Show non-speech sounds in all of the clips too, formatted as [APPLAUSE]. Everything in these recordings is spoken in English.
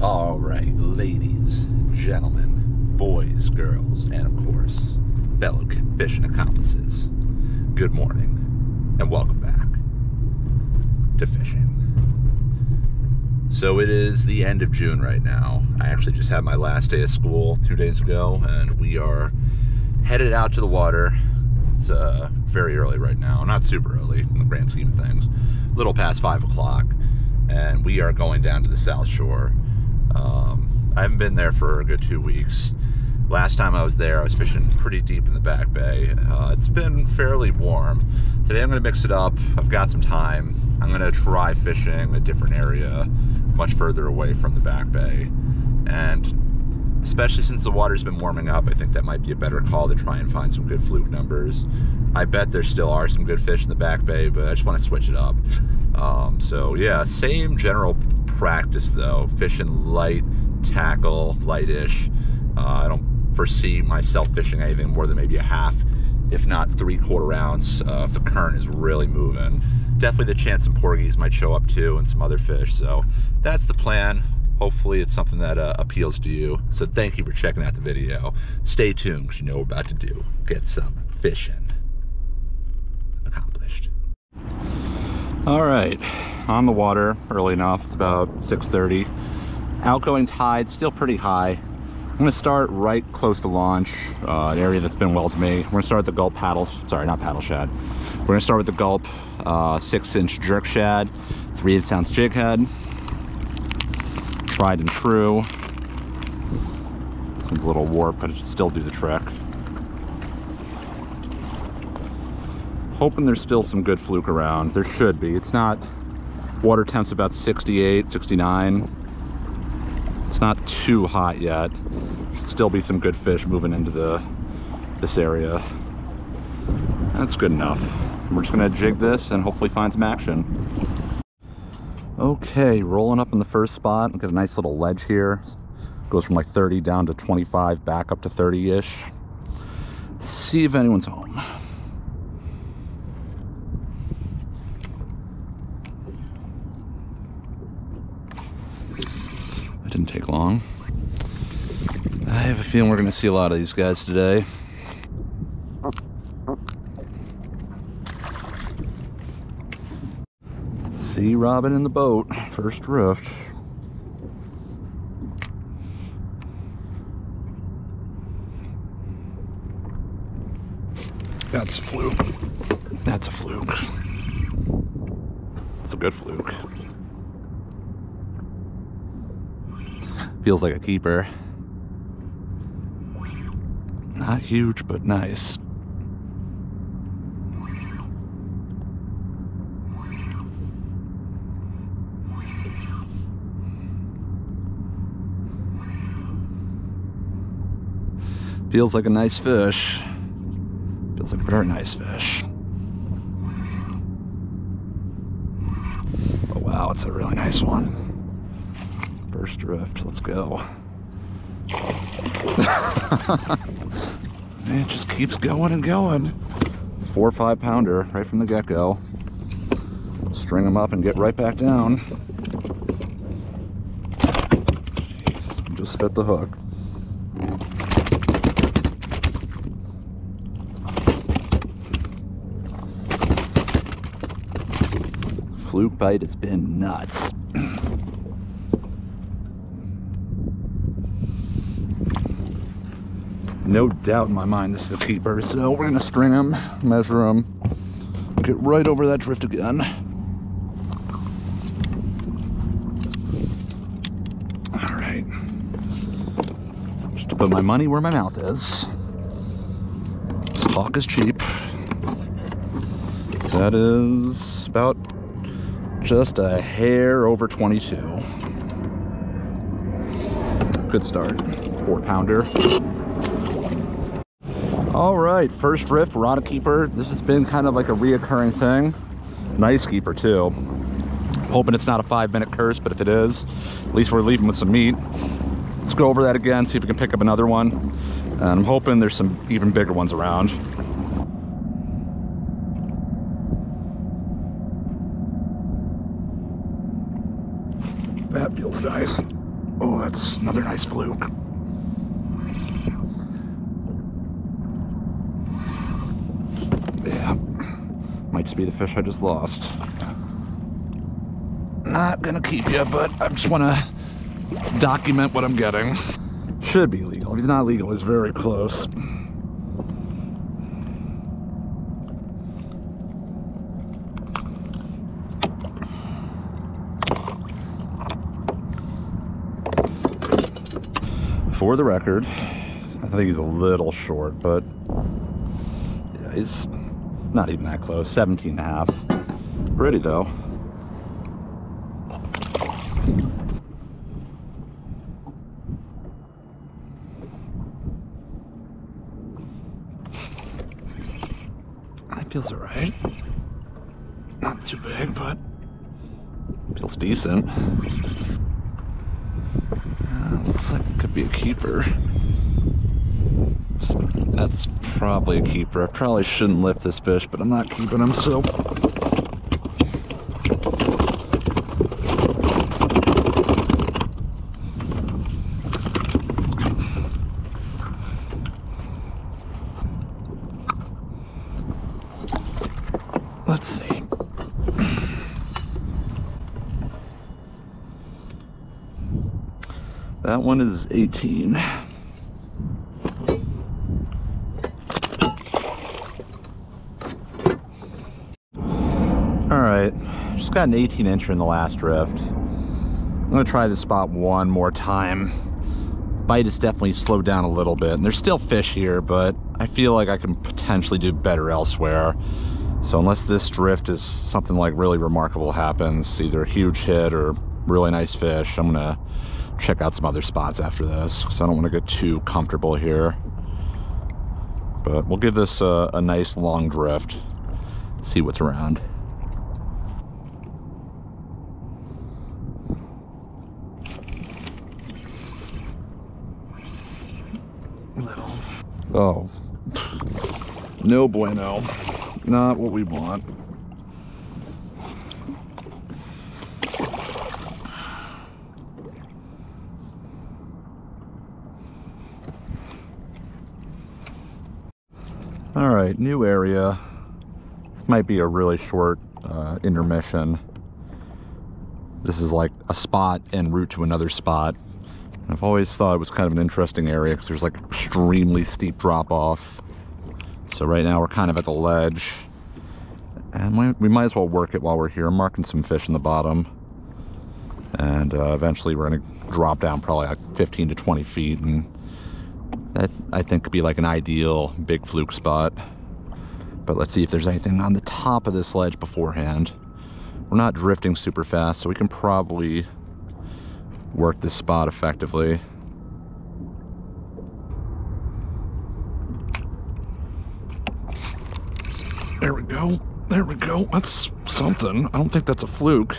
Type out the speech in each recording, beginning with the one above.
All right, ladies, gentlemen, boys, girls, and of course, fellow fishing accomplices, good morning and welcome back to fishing. So it is the end of June right now. I actually just had my last day of school two days ago, and we are headed out to the water. It's uh, very early right now, not super early in the grand scheme of things, a little past five o'clock, and we are going down to the South Shore um, I haven't been there for a good two weeks. Last time I was there, I was fishing pretty deep in the back bay. Uh, it's been fairly warm. Today I'm going to mix it up. I've got some time. I'm going to try fishing a different area much further away from the back bay. And especially since the water's been warming up, I think that might be a better call to try and find some good fluke numbers. I bet there still are some good fish in the back bay, but I just want to switch it up. Um, so yeah, same general practice though, fishing light, tackle, lightish. Uh, I don't foresee myself fishing anything more than maybe a half, if not three quarter ounce, uh, if the current is really moving. Definitely the chance some porgies might show up too and some other fish. So that's the plan. Hopefully it's something that uh, appeals to you. So thank you for checking out the video. Stay tuned because you know what we're about to do. Get some fishing accomplished. All right, on the water early enough. It's about 6.30. Outgoing tide still pretty high. I'm gonna start right close to launch, uh, an area that's been well to me. We're gonna start with the gulp paddle, sorry, not paddle shad. We're gonna start with the gulp uh, six inch jerk shad, three eighths ounce jig head, tried and true. This one's a little warped, but it should still do the trick. hoping there's still some good fluke around. There should be. It's not, water temp's about 68, 69. It's not too hot yet. Should still be some good fish moving into the this area. That's good enough. We're just gonna jig this and hopefully find some action. Okay, rolling up in the first spot. Got a nice little ledge here. Goes from like 30 down to 25, back up to 30-ish. See if anyone's home. It didn't take long. I have a feeling we're going to see a lot of these guys today. Sea robin in the boat, first drift. That's a fluke. That's a fluke. It's a good fluke. Feels like a keeper. Not huge, but nice. Feels like a nice fish. Feels like a very nice fish. Oh wow, it's a really nice one. First drift, let's go. [LAUGHS] it just keeps going and going. Four or five pounder right from the get-go. String them up and get right back down. Jeez, just spit the hook. Fluke bite has been nuts. No doubt in my mind this is a keeper. So we're gonna string him, measure him, get right over that drift again. All right. Just to put my money where my mouth is. Hawk is cheap. That is about just a hair over 22. Good start. Four pounder. All right, first drift, rod keeper. This has been kind of like a reoccurring thing. Nice keeper too. Hoping it's not a five minute curse, but if it is, at least we're leaving with some meat. Let's go over that again, see if we can pick up another one. And I'm hoping there's some even bigger ones around. That feels nice. Oh, that's another nice fluke. Yeah, might just be the fish I just lost. Not gonna keep you, but I just wanna document what I'm getting. Should be legal. If he's not legal, he's very close. For the record, I think he's a little short, but yeah, he's not even that close. 17 and a half. Pretty though. That feels alright. Not too big, but feels decent. Uh, looks like it could be a keeper. That's probably a keeper. I probably shouldn't lift this fish, but I'm not keeping him, so. Let's see. That one is 18. All right, just got an 18 incher in the last drift. I'm gonna try this spot one more time. Bite has definitely slowed down a little bit. And there's still fish here, but I feel like I can potentially do better elsewhere. So unless this drift is something like really remarkable happens, either a huge hit or really nice fish, I'm gonna check out some other spots after this. So I don't wanna get too comfortable here. But we'll give this a, a nice long drift, see what's around. Oh. No bueno. Not what we want. All right, new area. This might be a really short uh, intermission. This is like a spot en route to another spot. I've always thought it was kind of an interesting area because there's like extremely steep drop off. So right now we're kind of at the ledge. And we might as well work it while we're here. I'm marking some fish in the bottom. And uh, eventually we're going to drop down probably like 15 to 20 feet. And that, I think, could be like an ideal big fluke spot. But let's see if there's anything on the top of this ledge beforehand. We're not drifting super fast, so we can probably work this spot effectively. There we go. There we go. That's something. I don't think that's a fluke.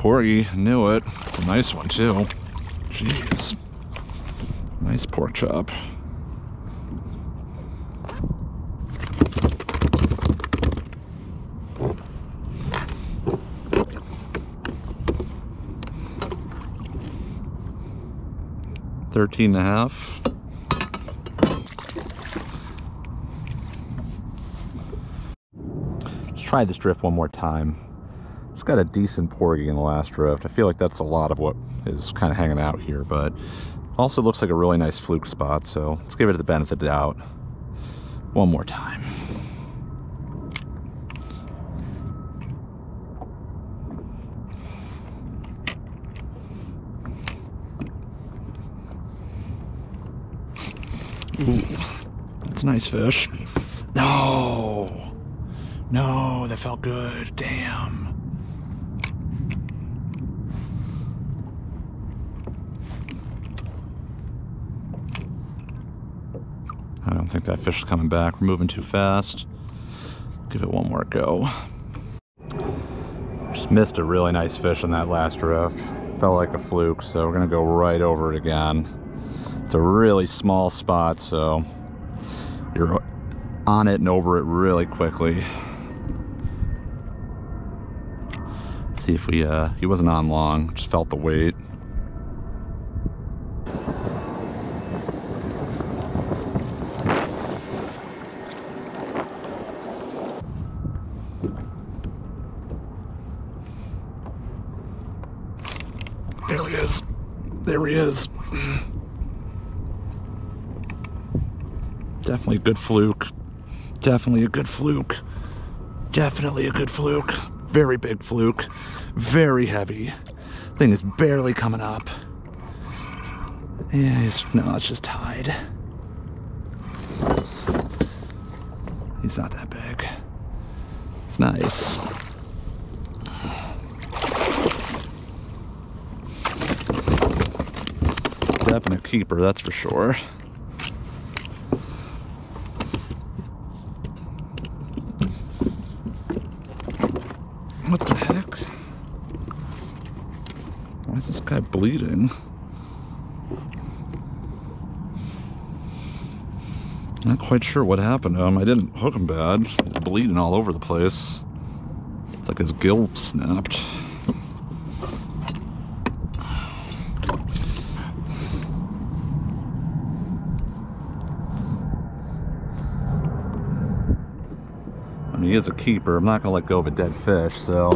Porgy, knew it. It's a nice one too. Jeez. Nice pork chop. Thirteen and a half. Let's try this drift one more time. Just got a decent porgy in the last drift. I feel like that's a lot of what is kind of hanging out here, but also looks like a really nice fluke spot, so let's give it the benefit of the doubt one more time. Ooh, that's a nice fish. No, no, that felt good. Damn. I don't think that fish is coming back. We're moving too fast. Give it one more go. Just missed a really nice fish on that last drift. Felt like a fluke, so we're gonna go right over it again. It's a really small spot, so you're on it and over it really quickly. Let's see if we, uh, he wasn't on long, just felt the weight. There he is. There he is. Definitely a good fluke. Definitely a good fluke. Definitely a good fluke. Very big fluke. Very heavy. Thing is barely coming up. Yeah, it's, no, it's just tied. He's not that big. It's nice. Definite keeper, that's for sure. What the heck? Why is this guy bleeding? Not quite sure what happened to him. I didn't hook him bad. Bleeding all over the place. It's like his gill snapped. I mean, he is a keeper. I'm not gonna let go of a dead fish, so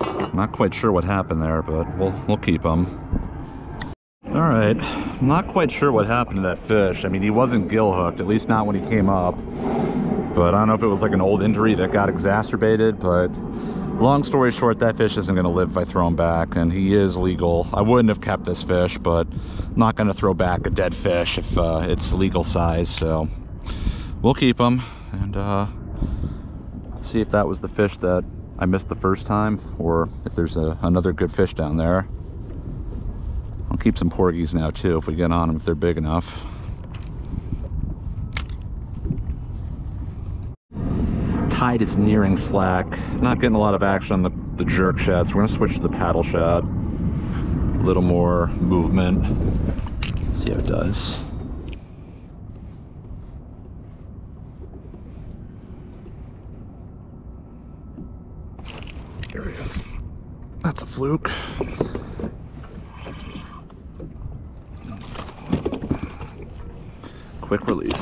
I'm not quite sure what happened there, but we'll we'll keep him. All right, I'm not quite sure what happened to that fish. I mean, he wasn't gill hooked, at least not when he came up. But I don't know if it was like an old injury that got exacerbated, but long story short, that fish isn't gonna live if I throw him back, and he is legal. I wouldn't have kept this fish, but I'm not gonna throw back a dead fish if uh, it's legal size, so we'll keep him, and uh, see if that was the fish that I missed the first time or if there's a, another good fish down there. Keep some porgies now too if we get on them if they're big enough. Tide is nearing slack. Not getting a lot of action on the, the jerk shad, so we're gonna switch to the paddle shad. A little more movement. See how it does. There he is. That's a fluke. Quick release.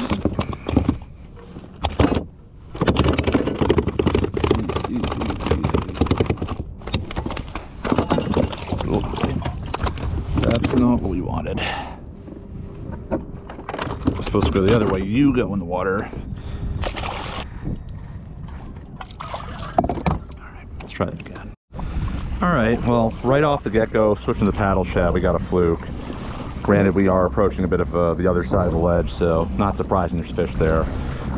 That's not what we wanted. We're supposed to go the other way. You go in the water. Alright, let's try it again. All right, well, right off the get-go, switching the paddle shad, we got a fluke. Granted, we are approaching a bit of uh, the other side of the ledge, so not surprising there's fish there.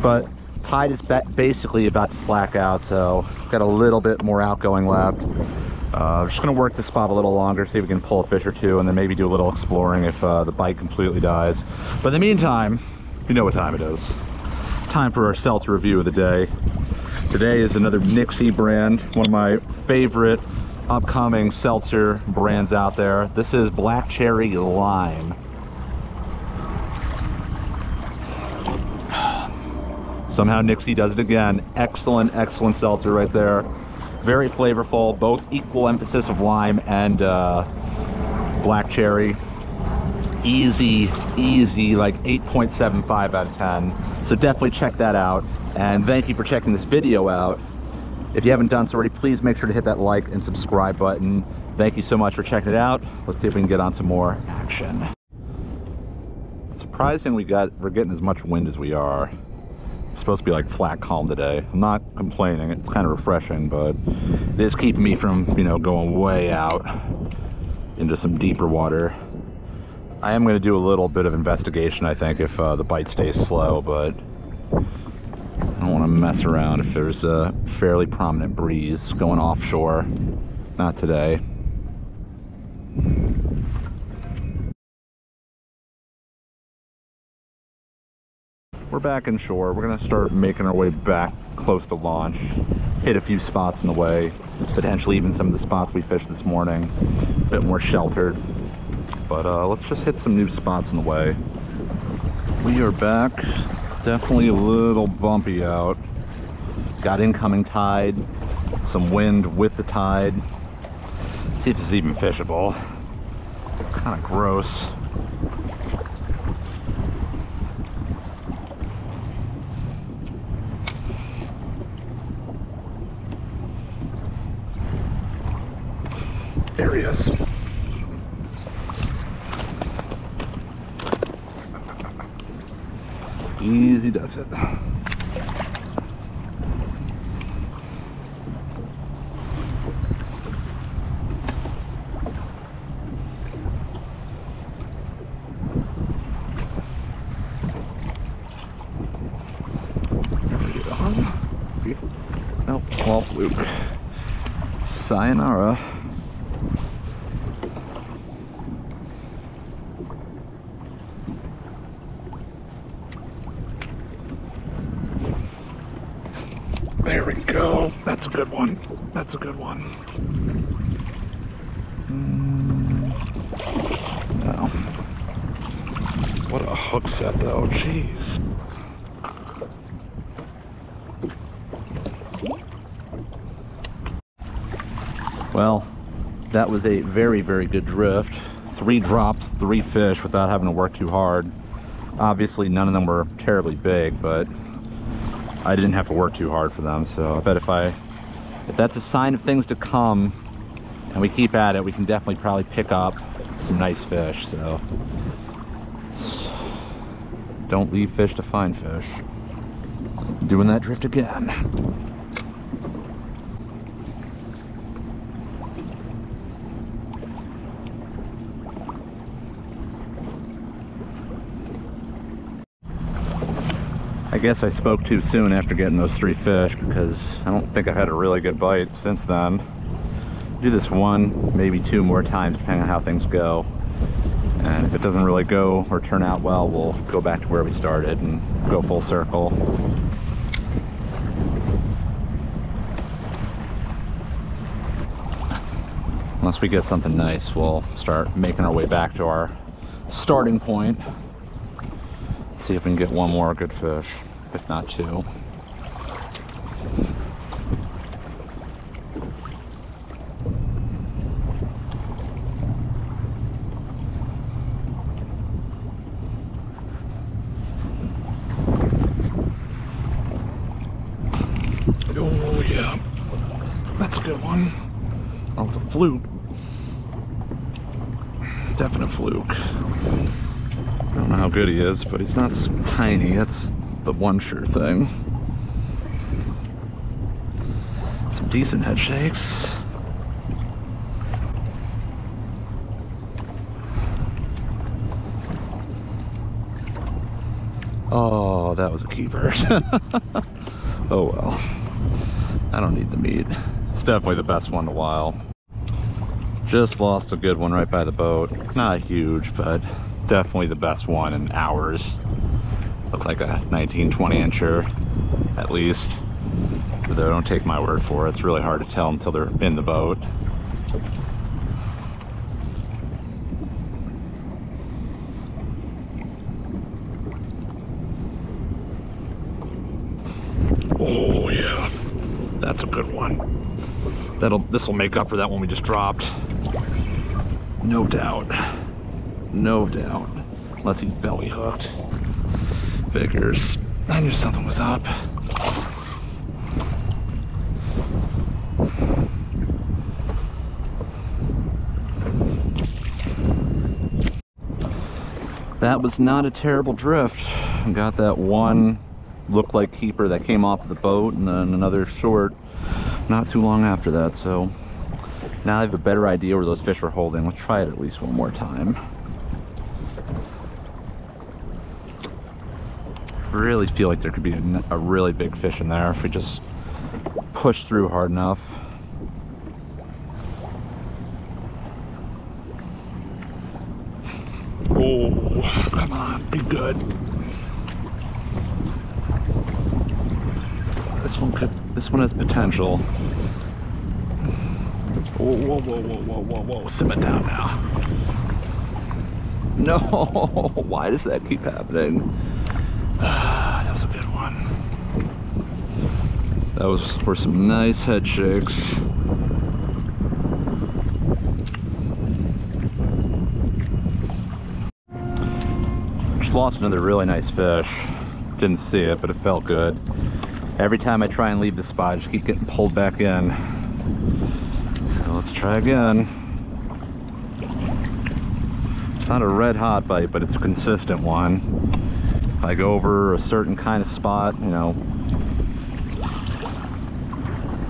But tide is basically about to slack out, so got a little bit more outgoing left. Uh, just gonna work the spot a little longer, see if we can pull a fish or two, and then maybe do a little exploring if uh, the bite completely dies. But in the meantime, you know what time it is. Time for our seltzer review of the day. Today is another Nixie brand, one of my favorite upcoming seltzer brands out there. This is Black Cherry Lime. Somehow Nixie does it again. Excellent, excellent seltzer right there. Very flavorful, both equal emphasis of lime and uh, black cherry. Easy, easy, like 8.75 out of 10. So definitely check that out. And thank you for checking this video out. If you haven't done so already, please make sure to hit that like and subscribe button. Thank you so much for checking it out. Let's see if we can get on some more action. Surprising we got we're getting as much wind as we are. It's supposed to be like flat calm today. I'm not complaining. It's kind of refreshing, but it is keeping me from, you know, going way out into some deeper water. I am going to do a little bit of investigation, I think, if uh, the bite stays slow, but I don't want to mess around if there's a fairly prominent breeze going offshore. Not today. We're back in shore. We're gonna start making our way back close to launch. Hit a few spots in the way, potentially even some of the spots we fished this morning. A bit more sheltered. But uh, let's just hit some new spots in the way. We are back. Definitely a little bumpy out. Got incoming tide, some wind with the tide. See if it's even fishable. Kind of gross. There he is. Easy does it. Nope, small fluke. Sayonara. There we go. That's a good one. That's a good one. Mm, no. What a hook set though. Jeez. Well, that was a very, very good drift. Three drops, three fish without having to work too hard. Obviously, none of them were terribly big, but I didn't have to work too hard for them. So I bet if I, if that's a sign of things to come, and we keep at it, we can definitely probably pick up some nice fish. So don't leave fish to find fish. Doing that drift again. Guess I spoke too soon after getting those three fish because I don't think I've had a really good bite since then. Do this one, maybe two more times depending on how things go. And if it doesn't really go or turn out well, we'll go back to where we started and go full circle. Once we get something nice, we'll start making our way back to our starting point. See if we can get one more good fish, if not two. Oh yeah, that's a good one. Oh, a fluke. Definite fluke. I don't know how good he is, but he's not tiny. That's the one sure thing. Some decent head shakes. Oh, that was a keeper. [LAUGHS] oh well. I don't need the meat. It's definitely the best one in a while. Just lost a good one right by the boat. Not huge, but definitely the best one in hours. Looked like a 19, 20 incher at least. But don't take my word for it. It's really hard to tell until they're in the boat. Oh yeah, that's a good one. That'll this will make up for that one we just dropped. No doubt. No doubt. Unless he's belly hooked. Figures. I knew something was up. That was not a terrible drift. Got that one looked like keeper that came off the boat and then another short not too long after that. So now I have a better idea where those fish are holding. Let's try it at least one more time. Really feel like there could be a, a really big fish in there if we just push through hard enough. Oh, come on, be good. This one could, this one has potential. Whoa, whoa, whoa, whoa, whoa, whoa, whoa, simmer down now. No, [LAUGHS] why does that keep happening? That was for some nice head shakes. Just lost another really nice fish. Didn't see it, but it felt good. Every time I try and leave the spot, I just keep getting pulled back in. So let's try again. It's not a red hot bite, but it's a consistent one. If I go over a certain kind of spot, you know,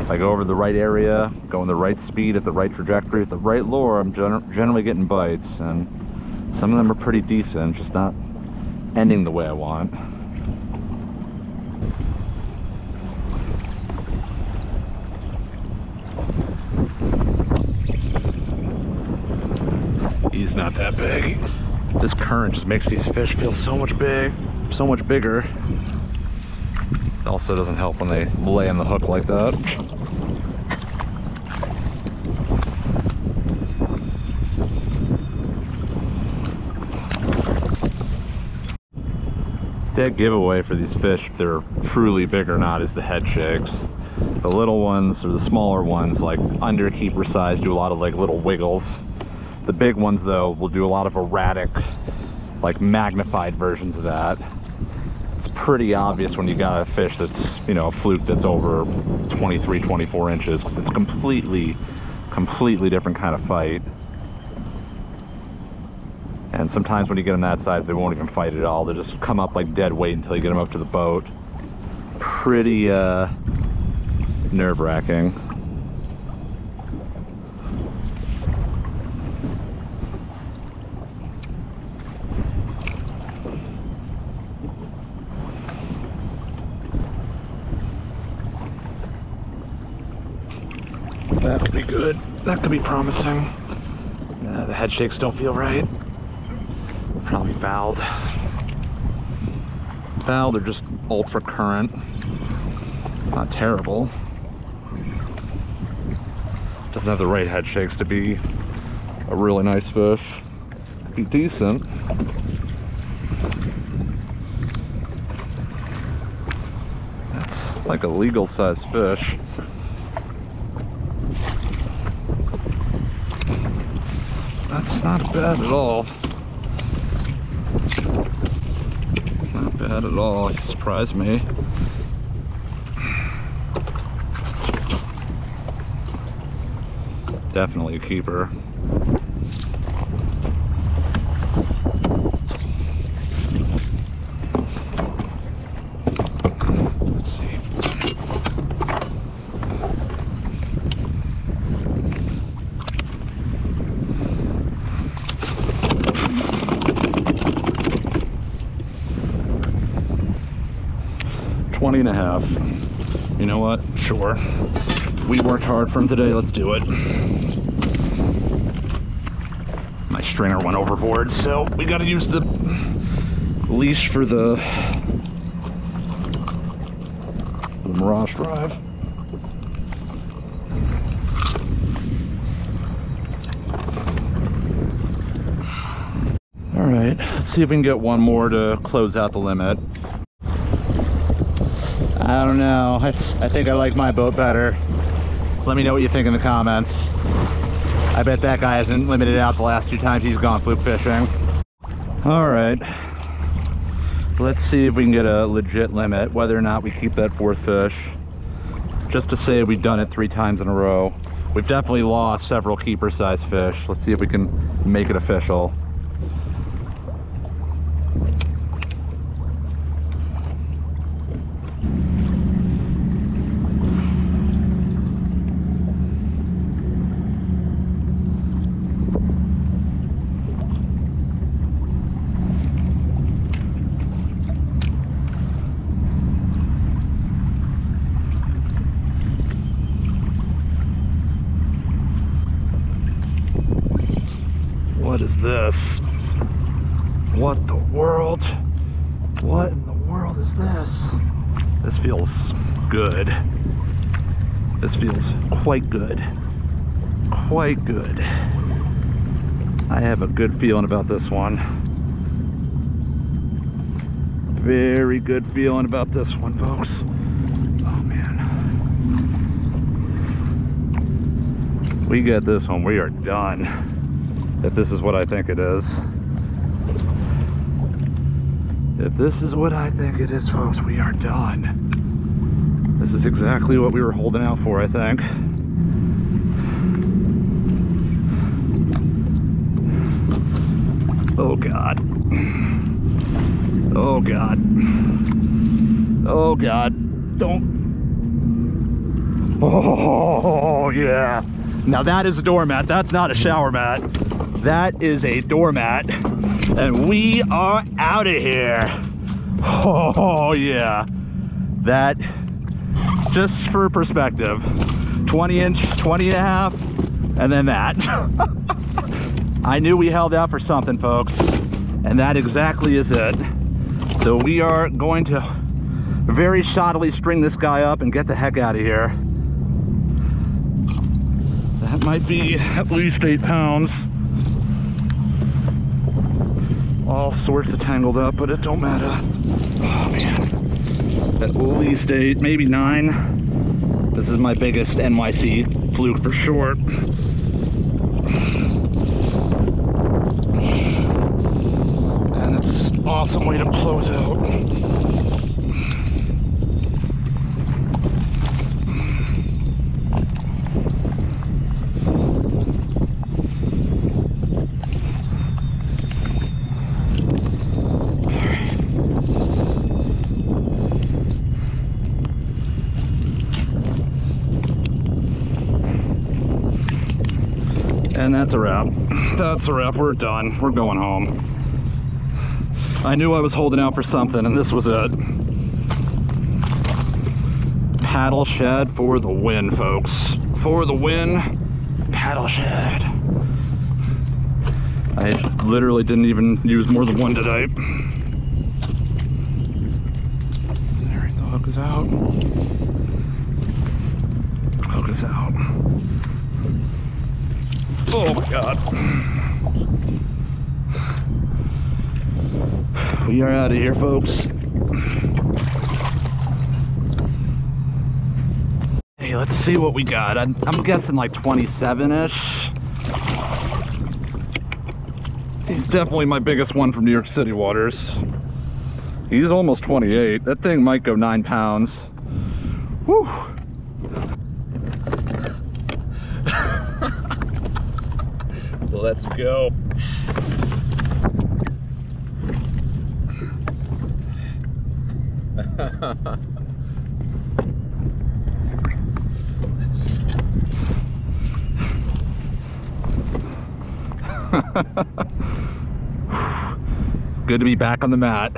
if I go over the right area, going the right speed at the right trajectory, at the right lure, I'm gener generally getting bites. And some of them are pretty decent, just not ending the way I want. He's not that big. This current just makes these fish feel so much big, so much bigger. It also doesn't help when they lay on the hook like that. Dead giveaway for these fish, if they're truly big or not, is the head shakes. The little ones or the smaller ones, like under keeper size, do a lot of like little wiggles. The big ones though will do a lot of erratic, like magnified versions of that. It's pretty obvious when you got a fish that's, you know, a fluke that's over 23, 24 inches because it's completely, completely different kind of fight. And sometimes when you get them that size, they won't even fight at all. They'll just come up like dead weight until you get them up to the boat. Pretty uh, nerve wracking. That could be good. That could be promising. Uh, the head shakes don't feel right. Probably fouled. Fouled or just ultra current. It's not terrible. Doesn't have the right head shakes to be a really nice fish. Be decent. That's like a legal sized fish. That's not bad at all. Bad at all. You surprised me. Definitely a keeper. Let's see. Twenty and a half. You know what? Sure. We worked hard for him today. Let's do it. My stringer went overboard, so we got to use the leash for the, the Mirage Drive. All right, let's see if we can get one more to close out the limit. I don't know. It's, I think I like my boat better. Let me know what you think in the comments. I bet that guy hasn't limited out the last two times he's gone fluke fishing. All right. Let's see if we can get a legit limit, whether or not we keep that fourth fish. Just to say we've done it three times in a row. We've definitely lost several keeper size fish. Let's see if we can make it official. What is this? What the world? What in the world is this? This feels good. This feels quite good. Quite good. I have a good feeling about this one. Very good feeling about this one, folks. Oh man. We get this one, we are done if this is what I think it is. If this is what I think it is, folks, we are done. This is exactly what we were holding out for, I think. Oh, God. Oh, God. Oh, God. Don't. Oh, yeah. Now that is a doormat. That's not a shower mat. That is a doormat. And we are out of here. [LAUGHS] Oh, yeah. That, just for perspective, 20 inch, 20 and a half, and then that. [LAUGHS] I knew we held out for something, folks. And that exactly is it. So we are going to very shoddily string this guy up and get the heck out of here. That might be at least eight pounds. All sorts of tangled up, but it don't matter. Oh man. At least eight, maybe nine. This is my biggest NYC fluke for sure. And it's an awesome way to close out. And that's a wrap. That's a wrap. We're done. We're going home. I knew I was holding out for something, and this was it. Paddle shad for the win, folks. For the win, paddle shad. I literally didn't even use more than one today. There, the hook is out. Hook is out. Oh my god. We are out of here, folks. Hey, let's see what we got. I'm, I'm guessing like 27-ish. He's definitely my biggest one from New York City waters. He's almost 28. That thing might go nine pounds. Whew. Let's go. [LAUGHS] Good to be back on the mat.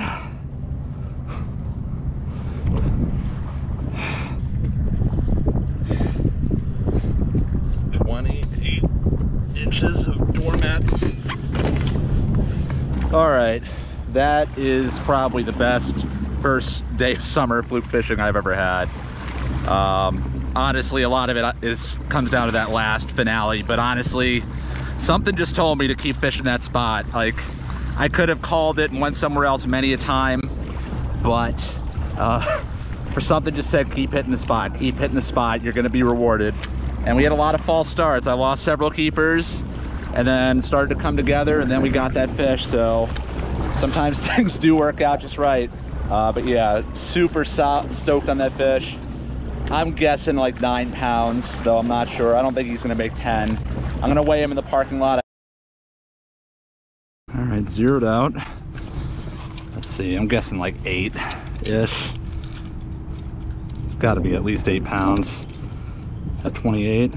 Twenty-eight inches of doormats. All right, that is probably the best first day of summer fluke fishing I've ever had. Um, honestly, a lot of it is comes down to that last finale, but honestly, something just told me to keep fishing that spot. Like, I could have called it and went somewhere else many a time, but uh, [LAUGHS] for something just said keep hitting the spot, keep hitting the spot, you're gonna be rewarded. And we had a lot of false starts. I lost several keepers and then started to come together and then we got that fish. So sometimes [LAUGHS] things do work out just right. Uh, but yeah, super so stoked on that fish. I'm guessing like nine pounds, though I'm not sure. I don't think he's gonna make 10. I'm gonna weigh him in the parking lot. All right, zeroed out. Let's see, I'm guessing like eight-ish. It's gotta be at least eight pounds at 28.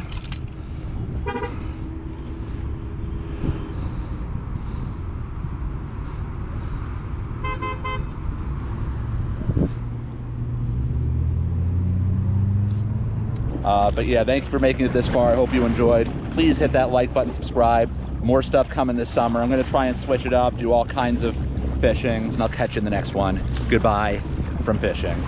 Uh, but yeah, thank you for making it this far. I hope you enjoyed. Please hit that like button, subscribe. More stuff coming this summer. I'm gonna try and switch it up, do all kinds of fishing, and I'll catch you in the next one. Goodbye from fishing.